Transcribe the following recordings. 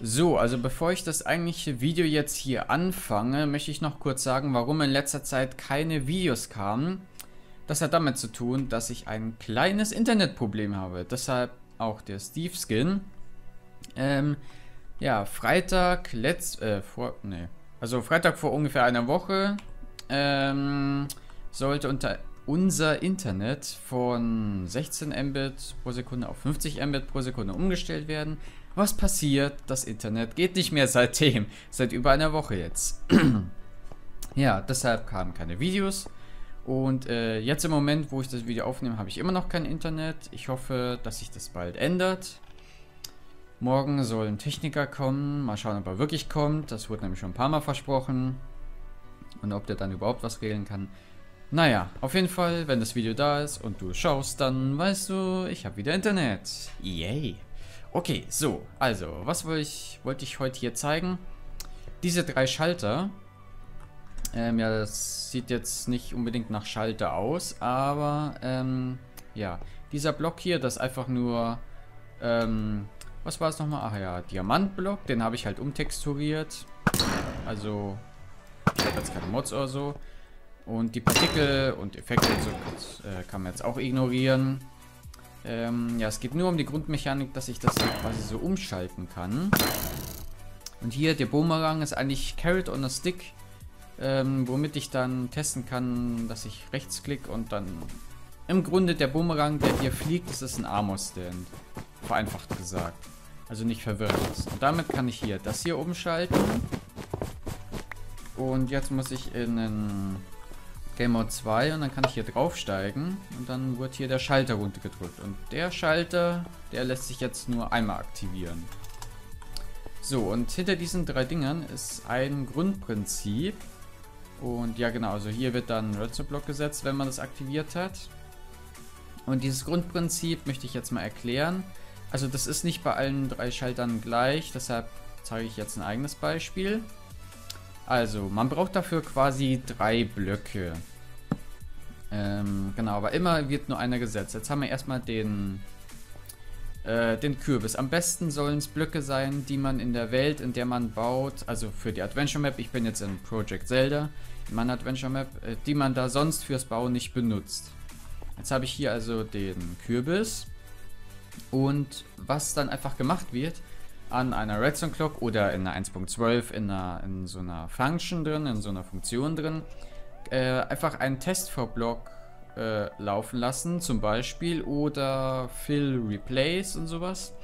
So, also bevor ich das eigentliche Video jetzt hier anfange, möchte ich noch kurz sagen, warum in letzter Zeit keine Videos kamen. Das hat damit zu tun, dass ich ein kleines Internetproblem habe. Deshalb auch der Steve Skin. Ähm, ja, Freitag, letzt, äh, vor, nee. Also Freitag vor ungefähr einer Woche, ähm, sollte unter unser Internet von 16 Mbit pro Sekunde auf 50 Mbit pro Sekunde umgestellt werden. Was passiert? Das Internet geht nicht mehr seitdem. Seit über einer Woche jetzt. ja, deshalb kamen keine Videos. Und äh, jetzt im Moment, wo ich das Video aufnehme, habe ich immer noch kein Internet. Ich hoffe, dass sich das bald ändert. Morgen soll ein Techniker kommen. Mal schauen, ob er wirklich kommt. Das wurde nämlich schon ein paar Mal versprochen. Und ob der dann überhaupt was regeln kann. Naja, auf jeden Fall, wenn das Video da ist und du schaust, dann weißt du, ich habe wieder Internet. Yay. Okay, so, also, was wollte ich, wollte ich heute hier zeigen? Diese drei Schalter, ähm, ja, das sieht jetzt nicht unbedingt nach Schalter aus, aber, ähm, ja, dieser Block hier, das ist einfach nur, ähm, was war es nochmal? Ach ja, Diamantblock, den habe ich halt umtexturiert, also, ich habe jetzt keine Mods oder so, und die Partikel und Effekte und so äh, kann man jetzt auch ignorieren. Ähm, ja, es geht nur um die Grundmechanik, dass ich das hier quasi so umschalten kann. Und hier, der Boomerang ist eigentlich Carrot on a Stick, ähm, womit ich dann testen kann, dass ich rechtsklick und dann im Grunde der Boomerang, der hier fliegt, ist ein Armor-Stand. Vereinfacht gesagt. Also nicht verwirrend ist. Und damit kann ich hier das hier umschalten. Und jetzt muss ich in einen Game Mode 2 und dann kann ich hier draufsteigen und dann wird hier der Schalter runtergedrückt. Und der Schalter, der lässt sich jetzt nur einmal aktivieren. So, und hinter diesen drei Dingern ist ein Grundprinzip. Und ja genau, also hier wird dann Redstone-Block gesetzt, wenn man das aktiviert hat. Und dieses Grundprinzip möchte ich jetzt mal erklären. Also das ist nicht bei allen drei Schaltern gleich, deshalb zeige ich jetzt ein eigenes Beispiel. Also, man braucht dafür quasi drei Blöcke. Ähm, genau, aber immer wird nur einer gesetzt. Jetzt haben wir erstmal den, äh, den Kürbis. Am besten sollen es Blöcke sein, die man in der Welt, in der man baut, also für die Adventure Map, ich bin jetzt in Project Zelda, in meiner Adventure Map, äh, die man da sonst fürs Bauen nicht benutzt. Jetzt habe ich hier also den Kürbis. Und was dann einfach gemacht wird, an einer Redstone Clock oder in einer 1.12 in, in so einer Function drin, in so einer Funktion drin, äh, einfach einen Test for Block äh, laufen lassen, zum Beispiel, oder Fill Replace und sowas,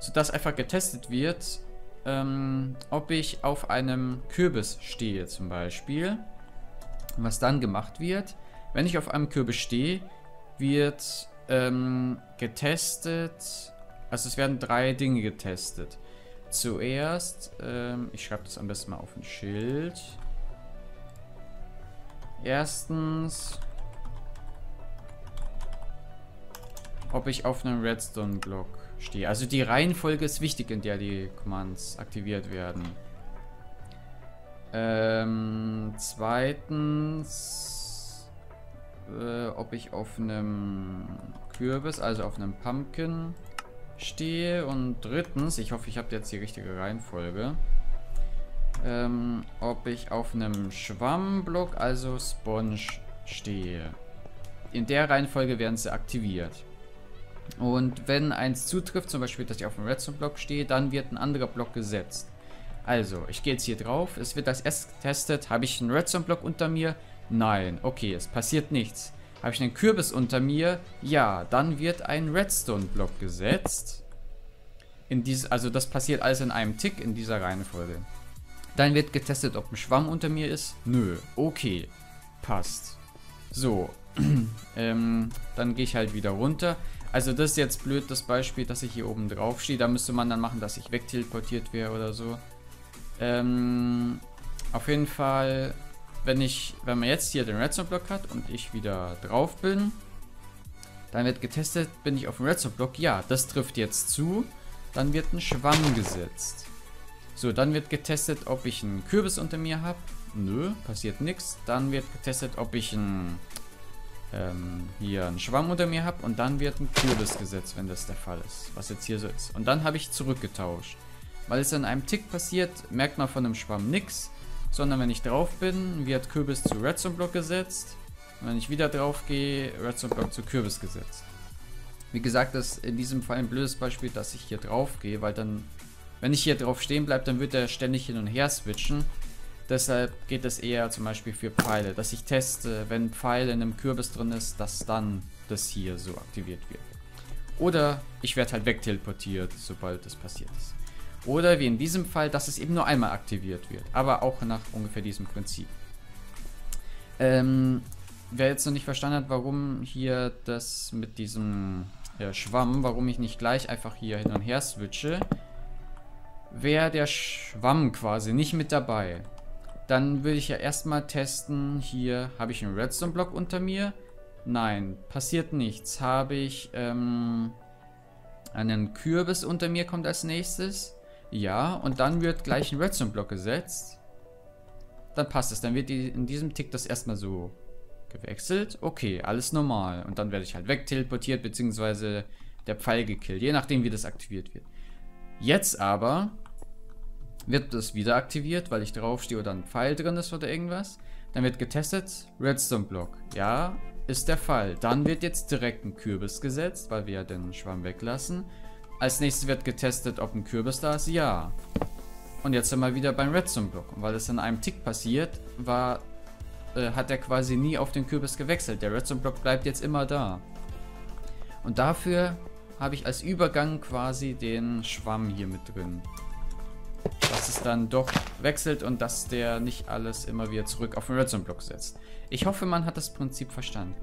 sodass einfach getestet wird, ähm, ob ich auf einem Kürbis stehe, zum Beispiel. was dann gemacht wird, wenn ich auf einem Kürbis stehe, wird ähm, getestet, also es werden drei Dinge getestet. Zuerst, ähm, ich schreibe das am besten mal auf ein Schild. Erstens, ob ich auf einem Redstone-Block stehe. Also die Reihenfolge ist wichtig, in der die Commands aktiviert werden. Ähm, zweitens, äh, ob ich auf einem Kürbis, also auf einem Pumpkin stehe. Und drittens, ich hoffe, ich habe jetzt die richtige Reihenfolge. Ähm, ob ich auf einem Schwammblock, also Sponge, stehe. In der Reihenfolge werden sie aktiviert. Und wenn eins zutrifft, zum Beispiel, dass ich auf einem Redstone-Block stehe, dann wird ein anderer Block gesetzt. Also, ich gehe jetzt hier drauf. Es wird als erstes getestet. Habe ich einen Redstone-Block unter mir? Nein. Okay, es passiert nichts. Habe ich einen Kürbis unter mir? Ja, dann wird ein Redstone-Block gesetzt. In dieses, also das passiert alles in einem Tick in dieser Reihenfolge. Dann wird getestet, ob ein Schwamm unter mir ist. Nö, okay, passt. So, ähm, dann gehe ich halt wieder runter. Also das ist jetzt blöd, das Beispiel, dass ich hier oben drauf stehe. Da müsste man dann machen, dass ich wegteleportiert wäre oder so. Ähm, auf jeden Fall wenn ich, wenn man jetzt hier den Redstone-Block hat und ich wieder drauf bin, dann wird getestet, bin ich auf dem Redstone-Block. Ja, das trifft jetzt zu. Dann wird ein Schwamm gesetzt. So, dann wird getestet, ob ich einen Kürbis unter mir habe. Nö, passiert nichts. Dann wird getestet, ob ich ein, ähm, hier einen Schwamm unter mir habe. Und dann wird ein Kürbis gesetzt, wenn das der Fall ist. Was jetzt hier so ist. Und dann habe ich zurückgetauscht. Weil es in einem Tick passiert, merkt man von dem Schwamm nichts, sondern wenn ich drauf bin, wird Kürbis zu Redstone-Block gesetzt. Und wenn ich wieder drauf gehe, Redstone-Block zu Kürbis gesetzt. Wie gesagt, das ist in diesem Fall ein blödes Beispiel, dass ich hier drauf gehe, weil dann, wenn ich hier drauf stehen bleibe, dann wird er ständig hin und her switchen. Deshalb geht es eher zum Beispiel für Pfeile, dass ich teste, wenn Pfeil in einem Kürbis drin ist, dass dann das hier so aktiviert wird. Oder ich werde halt wegteleportiert, sobald das passiert ist. Oder wie in diesem Fall, dass es eben nur einmal aktiviert wird. Aber auch nach ungefähr diesem Prinzip. Ähm, wer jetzt noch nicht verstanden hat, warum hier das mit diesem ja, Schwamm, warum ich nicht gleich einfach hier hin und her switche, wäre der Schwamm quasi nicht mit dabei. Dann würde ich ja erstmal testen, hier habe ich einen Redstone-Block unter mir. Nein, passiert nichts. Habe ich ähm, einen Kürbis unter mir kommt als nächstes. Ja, und dann wird gleich ein Redstone-Block gesetzt. Dann passt es. Dann wird die, in diesem Tick das erstmal so gewechselt. Okay, alles normal. Und dann werde ich halt wegteleportiert, beziehungsweise der Pfeil gekillt. Je nachdem, wie das aktiviert wird. Jetzt aber wird das wieder aktiviert, weil ich draufstehe oder ein Pfeil drin ist oder irgendwas. Dann wird getestet, Redstone-Block. Ja, ist der Fall. Dann wird jetzt direkt ein Kürbis gesetzt, weil wir ja den Schwamm weglassen. Als nächstes wird getestet, ob ein Kürbis da ist. Ja. Und jetzt sind wir wieder beim Redstone-Block. Und weil das in einem Tick passiert, war, äh, hat er quasi nie auf den Kürbis gewechselt. Der Redstone-Block bleibt jetzt immer da. Und dafür habe ich als Übergang quasi den Schwamm hier mit drin. Dass es dann doch wechselt und dass der nicht alles immer wieder zurück auf den Redstone-Block setzt. Ich hoffe, man hat das Prinzip verstanden.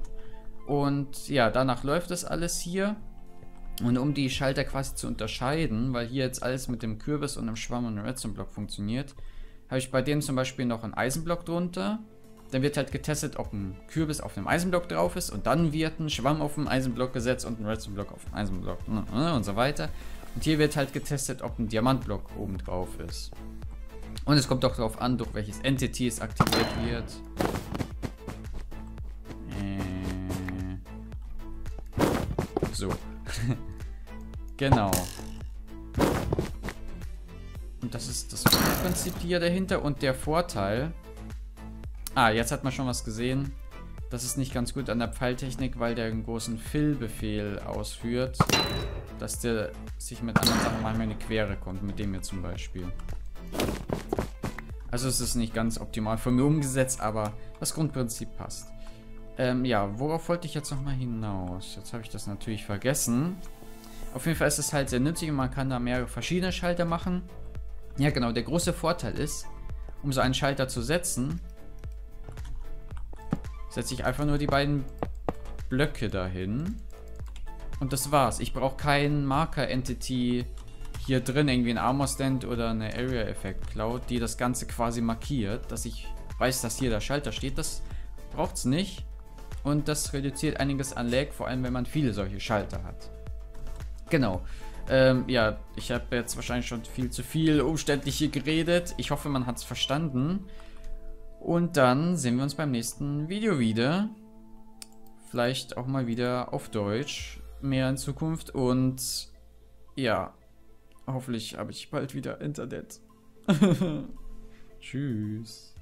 Und ja, danach läuft das alles hier. Und um die Schalter quasi zu unterscheiden, weil hier jetzt alles mit dem Kürbis und dem Schwamm und dem Redstone-Block funktioniert, habe ich bei dem zum Beispiel noch einen Eisenblock drunter. Dann wird halt getestet, ob ein Kürbis auf dem Eisenblock drauf ist und dann wird ein Schwamm auf dem Eisenblock gesetzt und ein Redstone-Block auf dem Eisenblock ne, ne, und so weiter. Und hier wird halt getestet, ob ein Diamantblock oben drauf ist. Und es kommt auch darauf an, durch welches Entity es aktiviert wird. Äh so. genau. Und das ist das Prinzip hier dahinter. Und der Vorteil... Ah, jetzt hat man schon was gesehen. Das ist nicht ganz gut an der Pfeiltechnik, weil der einen großen Fill-Befehl ausführt. Dass der sich mit anderen Sachen manchmal in die Quere kommt. Mit dem hier zum Beispiel. Also es ist nicht ganz optimal von mir umgesetzt, aber das Grundprinzip passt. Ähm, ja, worauf wollte ich jetzt nochmal hinaus? Jetzt habe ich das natürlich vergessen. Auf jeden Fall ist es halt sehr nützlich und man kann da mehrere verschiedene Schalter machen. Ja, genau, der große Vorteil ist, um so einen Schalter zu setzen, setze ich einfach nur die beiden Blöcke dahin. Und das war's. Ich brauche keinen Marker-Entity hier drin, irgendwie ein Armor Stand oder eine Area Effect Cloud, die das Ganze quasi markiert, dass ich weiß, dass hier der Schalter steht. Das braucht es nicht. Und das reduziert einiges an Lag, vor allem wenn man viele solche Schalter hat. Genau. Ähm, ja, ich habe jetzt wahrscheinlich schon viel zu viel umständlich hier geredet. Ich hoffe, man hat es verstanden. Und dann sehen wir uns beim nächsten Video wieder. Vielleicht auch mal wieder auf Deutsch. Mehr in Zukunft. Und ja, hoffentlich habe ich bald wieder Internet. Tschüss.